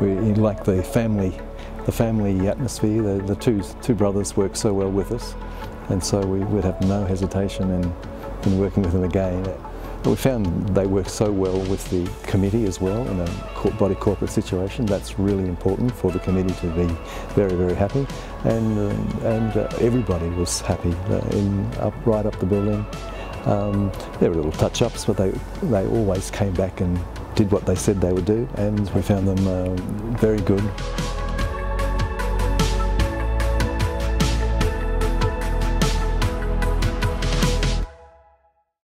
we like the family, the family atmosphere. The, the two two brothers work so well with us, and so we would have no hesitation in, in working with them again. We found they work so well with the committee as well in a body corporate situation. That's really important for the committee to be very, very happy. And, uh, and uh, everybody was happy uh, in, up, right up the building. Um, there were little touch-ups, but they, they always came back and did what they said they would do, and we found them uh, very good.